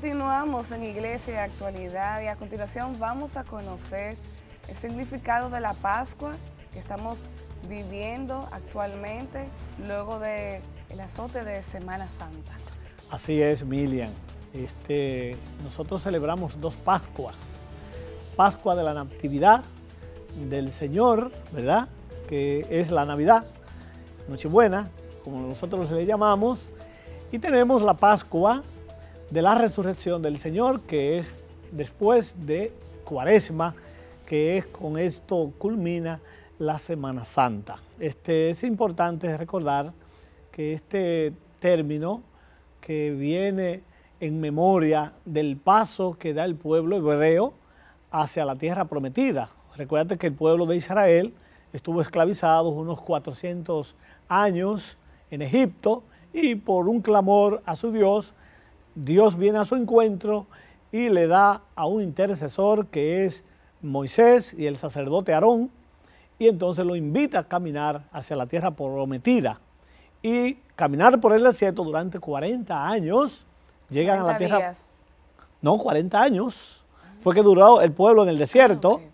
Continuamos en Iglesia de Actualidad y a continuación vamos a conocer el significado de la Pascua que estamos viviendo actualmente luego del el azote de Semana Santa. Así es, Milian. Este, nosotros celebramos dos Pascuas. Pascua de la Natividad del Señor, ¿verdad? Que es la Navidad, Nochebuena, como nosotros le llamamos. Y tenemos la Pascua de la Resurrección del Señor, que es después de Cuaresma, que es con esto culmina la Semana Santa. Este, es importante recordar que este término que viene en memoria del paso que da el pueblo hebreo hacia la tierra prometida. Recuerda que el pueblo de Israel estuvo esclavizado unos 400 años en Egipto y por un clamor a su Dios, Dios viene a su encuentro y le da a un intercesor que es Moisés y el sacerdote Aarón, y entonces lo invita a caminar hacia la tierra prometida. Y caminar por el desierto durante 40 años, llegan a la tierra... Días. No, 40 años. Fue que duró el pueblo en el desierto. Ah.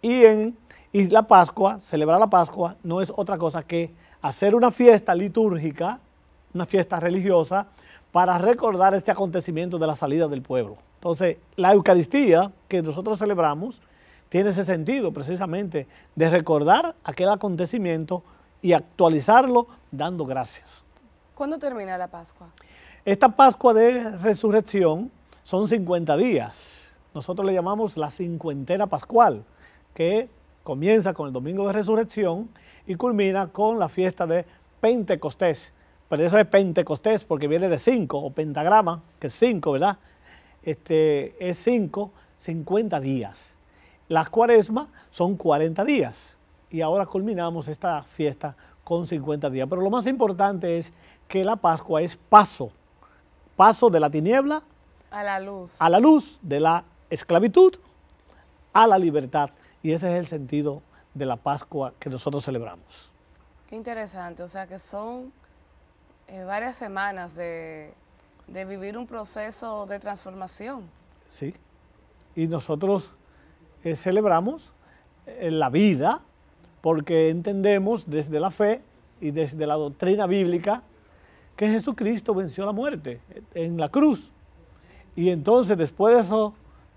Y en y la Pascua, celebrar la Pascua, no es otra cosa que hacer una fiesta litúrgica, una fiesta religiosa, para recordar este acontecimiento de la salida del pueblo. Entonces, la Eucaristía que nosotros celebramos tiene ese sentido precisamente de recordar aquel acontecimiento y actualizarlo dando gracias. ¿Cuándo termina la Pascua? Esta Pascua de Resurrección son 50 días. Nosotros le llamamos la cincuentena pascual, que comienza con el Domingo de Resurrección y culmina con la fiesta de Pentecostés. Pero eso es Pentecostés porque viene de 5 o pentagrama, que es 5, ¿verdad? Este, es 5, 50 días. Las cuaresmas son 40 días y ahora culminamos esta fiesta con 50 días. Pero lo más importante es que la Pascua es paso, paso de la tiniebla A la luz. a la luz, de la esclavitud a la libertad. Y ese es el sentido de la Pascua que nosotros celebramos. Qué interesante, o sea que son eh, varias semanas de, de vivir un proceso de transformación. ¿sí? Y nosotros eh, celebramos eh, la vida porque entendemos desde la fe y desde la doctrina bíblica que Jesucristo venció la muerte en la cruz. Y entonces después de, eso,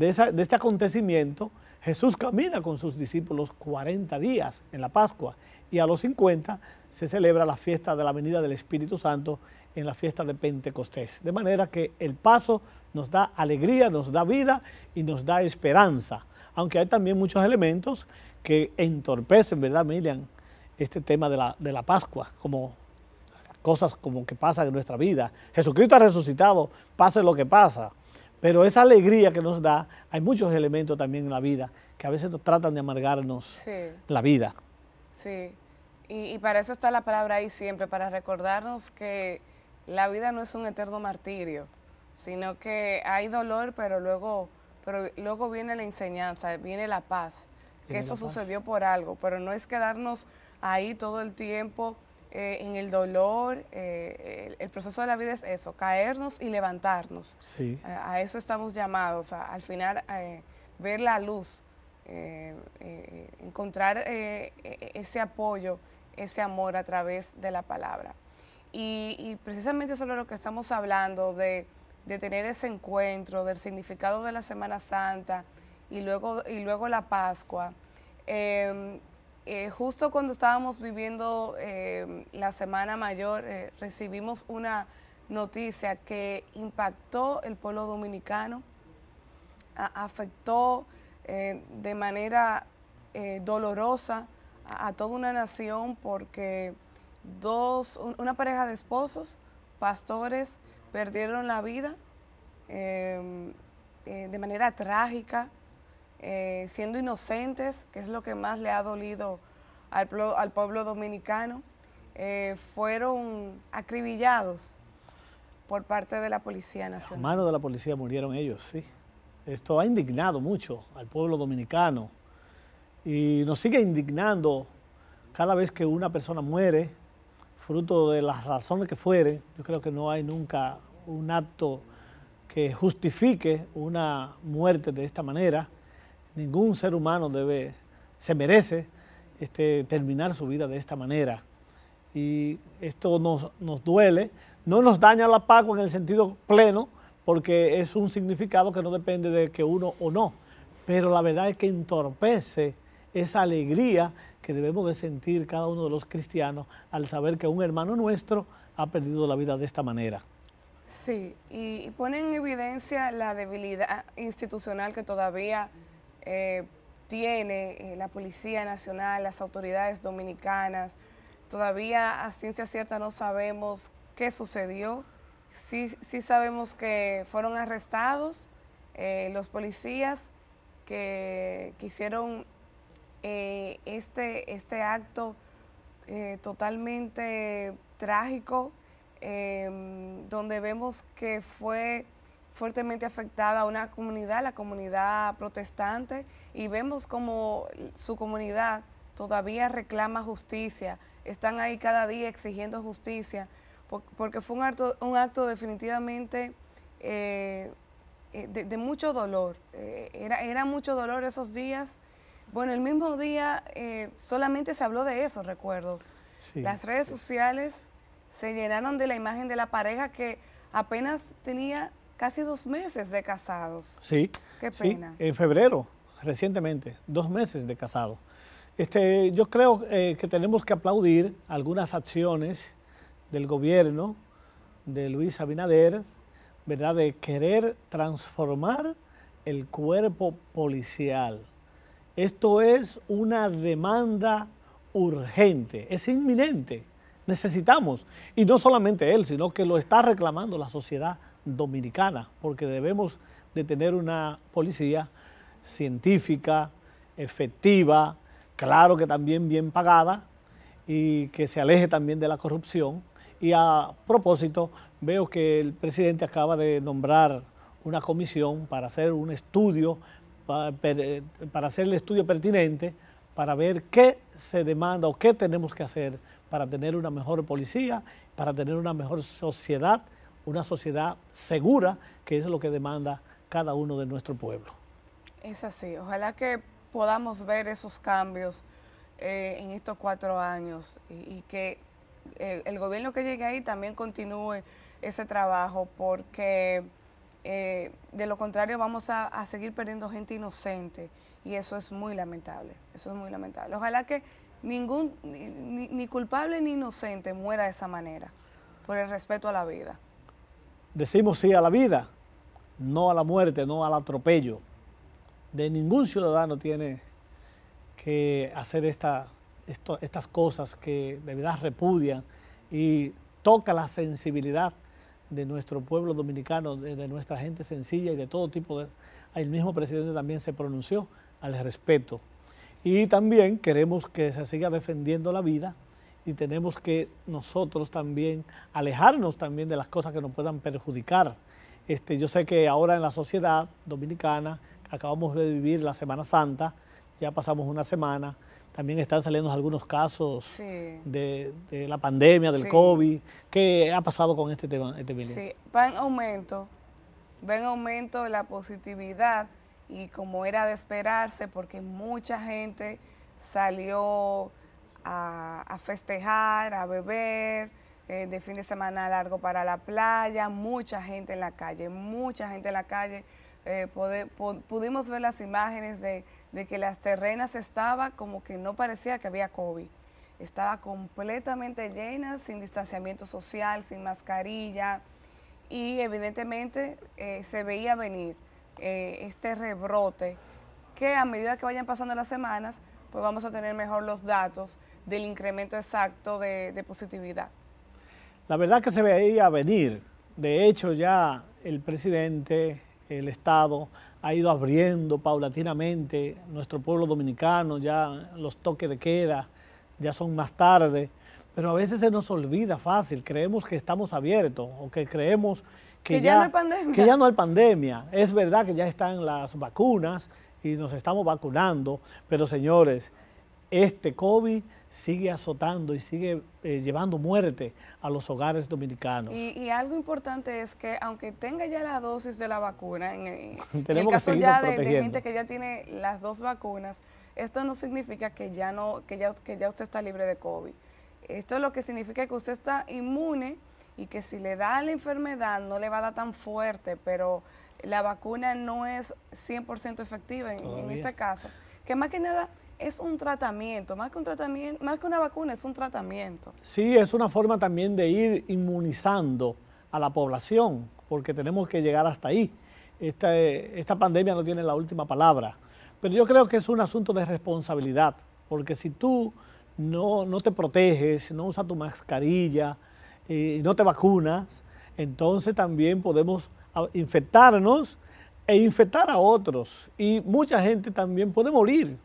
de, este acontecimiento, Jesús camina con sus discípulos 40 días en la Pascua y a los 50 se celebra la fiesta de la venida del Espíritu Santo en la fiesta de Pentecostés. De manera que el paso nos da alegría, nos da vida y nos da esperanza. Aunque hay también muchos elementos que entorpecen, ¿verdad, Miriam? Este tema de la, de la Pascua, como cosas como que pasan en nuestra vida. Jesucristo ha resucitado, pase lo que pasa. Pero esa alegría que nos da, hay muchos elementos también en la vida que a veces nos tratan de amargarnos Sí. la vida. Sí, y, y para eso está la palabra ahí siempre, para recordarnos que la vida no es un eterno martirio, sino que hay dolor, pero luego, pero luego viene la enseñanza, viene la paz, que Viene eso sucedió por algo, pero no es quedarnos ahí todo el tiempo eh, en el dolor, eh, el, el proceso de la vida es eso, caernos y levantarnos. Sí. A, a eso estamos llamados, a- al final eh, ver la luz, eh, eh, encontrar eh, eh, ese apoyo, ese amor a través de la palabra. Y, y precisamente eso es lo que estamos hablando, de, de tener ese encuentro, del significado de la Semana Santa y luego, y luego la Pascua. Eh, eh, justo cuando estábamos viviendo eh, la Semana Mayor, eh, recibimos una noticia que impactó el pueblo dominicano, afectó eh, de manera dolorosa a, toda una nación porque dos, un- una pareja de esposos, pastores, perdieron la vida eh, de manera trágica, eh, siendo inocentes, que es lo que más le ha dolido al, pueblo dominicano, eh, fueron acribillados por parte de la Policía A Nacional. mano de la policía murieron ellos, sí. Esto ha indignado mucho al pueblo dominicano y nos sigue indignando cada vez que una persona muere, fruto de las razones que fuere. Yo creo que no hay nunca un acto que justifique una muerte de esta manera. Ningún ser humano debe, se merece este, terminar su vida de esta manera. Y esto nos, nos duele, no nos daña la Pascua en el sentido pleno, porque es un significado que no depende de que uno o no, pero la verdad es que entorpece esa alegría que debemos de sentir cada uno de los cristianos al saber que un hermano nuestro ha perdido la vida de esta manera. Sí, y pone en evidencia la debilidad institucional que todavía eh, tiene eh, la Policía Nacional, las autoridades dominicanas. Todavía a ciencia cierta no sabemos qué sucedió. Sí, sí sabemos que fueron arrestados eh, los policías que, que hicieron este, este acto totalmente trágico Em, donde vemos que fue fuertemente afectada una comunidad, la comunidad protestante, y vemos como su comunidad todavía reclama justicia, están ahí cada día exigiendo justicia, porque fue un acto, un acto definitivamente eh, eh, de, mucho dolor, eh, era, era mucho dolor esos días. Bueno, el mismo día solamente se habló de eso, recuerdo. Las redes sociales se llenaron de la imagen de la pareja que apenas tenía casi dos meses de casados. Sí. Qué pena. en febrero, recientemente, dos meses de casado. Este, yo creo eh, que tenemos que aplaudir algunas acciones del gobierno de Luis Abinader, ¿verdad?, de querer transformar el cuerpo policial. Esto es una demanda urgente, es inminente necesitamos. Y no solamente él, sino que lo está reclamando la sociedad dominicana, porque debemos de tener una policía científica, efectiva, claro que también bien pagada y que se aleje también de la corrupción. Y a propósito, veo que el presidente acaba de nombrar una comisión para hacer un estudio, para hacer el estudio pertinente, para ver qué se demanda o qué tenemos que hacer para tener una mejor policía, para tener una mejor sociedad, una sociedad segura, que es lo que demanda cada uno de nuestro pueblo. Es así, ojalá que podamos ver esos cambios eh, en estos cuatro años y, que el gobierno que llegue ahí también continúe ese trabajo porque eh, de lo contrario vamos a, seguir perdiendo gente inocente y eso es muy lamentable, eso es muy lamentable. Ojalá que ningún, ni, culpable ni inocente muera de esa manera, por el respeto a la vida. Decimos sí a la vida, no a la muerte, no al atropello. De ningún ciudadano tiene que hacer esta, estas cosas que de verdad repudian y toca la sensibilidad de nuestro pueblo dominicano, de, de, nuestra gente sencilla y de todo tipo de... El mismo presidente también se pronunció al respeto y también queremos que se siga defendiendo la vida y tenemos que nosotros también alejarnos también de las cosas que nos puedan perjudicar. Este, yo sé que ahora en la sociedad dominicana, acabamos de vivir la Semana Santa, ya pasamos una semana, también están saliendo algunos casos de, la pandemia, del COVID. ¿Qué ha pasado con este tema, este Sí, va en aumento, va en aumento la positividad y como era de esperarse, porque mucha gente salió a, festejar, a beber, eh, de fin de semana largo para la playa, mucha gente en la calle, mucha gente en la calle. Eh, pudimos ver las imágenes de, que las terrenas estaban como que no parecía que había COVID. Estaba completamente llena, sin distanciamiento social, sin mascarilla y evidentemente eh, se veía venir. Este rebrote, que a medida que vayan pasando las semanas, pues vamos a tener mejor los datos del incremento exacto de, positividad. La verdad que se veía venir. De hecho, ya el presidente, el Estado, ha ido abriendo paulatinamente nuestro pueblo dominicano, ya los toques de queda ya son más tarde, pero a veces se nos olvida fácil, creemos que estamos abiertos o que creemos que, ya, no hay pandemia. Que ya no hay pandemia. Es verdad que ya están las vacunas y nos estamos vacunando, pero señores, este COVID sigue azotando y sigue eh, llevando muerte a los hogares dominicanos. Y, algo importante es que aunque tenga ya la dosis de la vacuna, en, el caso ya de, gente que ya tiene las dos vacunas, esto no significa que ya no que ya, que ya usted está libre de COVID. Esto es lo que significa que usted está inmune y que si le da la enfermedad no le va a dar tan fuerte, pero la vacuna no es 100% efectiva en, en este caso. Que más que nada es un tratamiento, más que un tratamiento, más que una vacuna, es un tratamiento. Sí, es una forma también de ir inmunizando a la población, porque tenemos que llegar hasta ahí. Esta, esta pandemia no tiene la última palabra, pero yo creo que es un asunto de responsabilidad, porque si tú no, no te proteges, no usas tu mascarilla y eh, no te vacunas, entonces también podemos infectarnos e infectar a otros. Y mucha gente también puede morir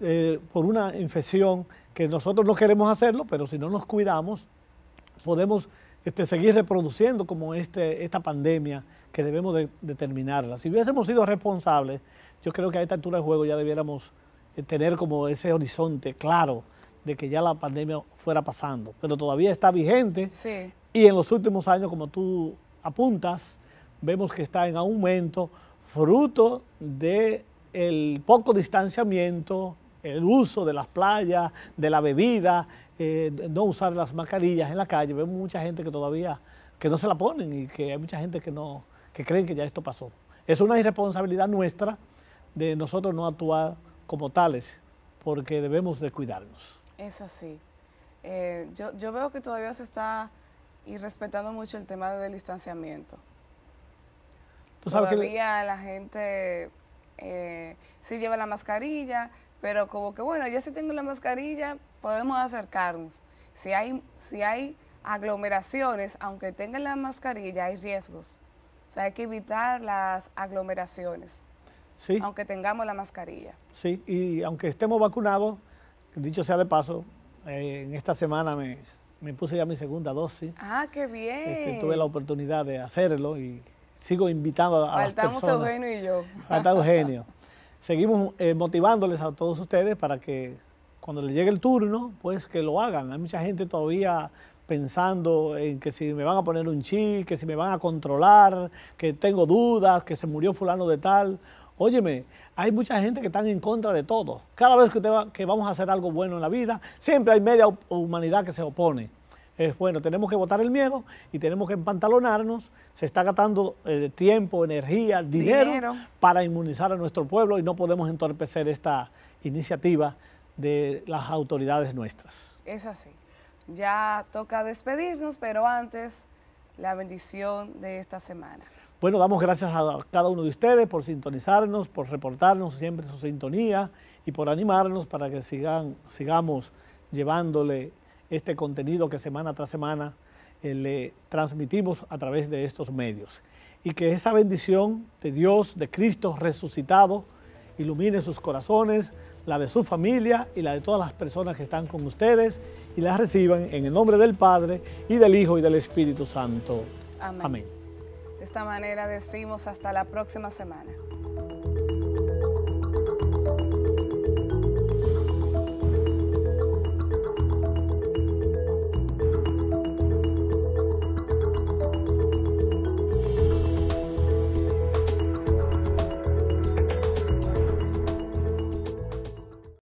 eh, por una infección que nosotros no queremos hacerlo, pero si no nos cuidamos, podemos este, seguir reproduciendo como este, esta pandemia que debemos de, terminarla. Si hubiésemos sido responsables, yo creo que a esta altura de juego ya debiéramos eh, tener como ese horizonte claro de que ya la pandemia fuera pasando, pero todavía está vigente y en los últimos años, como tú apuntas, vemos que está en aumento fruto del el poco distanciamiento, el uso de las playas, de la bebida, eh, no usar las mascarillas en la calle. Vemos mucha gente que todavía que no se la ponen y que hay mucha gente que no que creen que ya esto pasó. Es una irresponsabilidad nuestra de nosotros no actuar como tales, porque debemos de cuidarnos. Es así. Eh, yo, veo que todavía se está irrespetando mucho el tema del distanciamiento. Todavía la gente eh, sí lleva la mascarilla, pero como que bueno, ya si tengo la mascarilla, podemos acercarnos. Si hay, si hay aglomeraciones, aunque tengan la mascarilla, hay riesgos. O sea, hay que evitar las aglomeraciones. Sí. Aunque tengamos la mascarilla. Sí, y aunque estemos vacunados, dicho sea de paso, eh, en esta semana me, puse ya mi segunda dosis. Ah, qué bien. Este, tuve la oportunidad de hacerlo y sigo invitando a, Faltamos las personas. Eugenio y yo. Falta Eugenio. seguimos eh, motivándoles a todos ustedes para que cuando les llegue el turno, pues que lo hagan. Hay mucha gente todavía pensando en que si me van a poner un chip, que si me van a controlar, que tengo dudas, que se murió fulano de tal. Óyeme, hay mucha gente que están en contra de todo. Cada vez que, que vamos a hacer algo bueno en la vida, siempre hay media humanidad que se opone es bueno, tenemos que votar el miedo y tenemos que empantalonarnos, se está gastando eh, tiempo, energía, dinero, para inmunizar a nuestro pueblo y no podemos entorpecer esta iniciativa de las autoridades nuestras. Es así. Ya toca despedirnos, pero antes la bendición de esta semana. Bueno, damos gracias a cada uno de ustedes por sintonizarnos, por reportarnos siempre su sintonía y por animarnos para que sigan, sigamos llevándole este contenido que semana tras semana eh, le transmitimos a través de estos medios. Y que esa bendición de Dios, de Cristo resucitado, ilumine sus corazones, la de su familia y la de todas las personas que están con ustedes y las reciban en el nombre del Padre y del Hijo y del Espíritu Santo. Amén. Amén. De esta manera decimos hasta la próxima semana.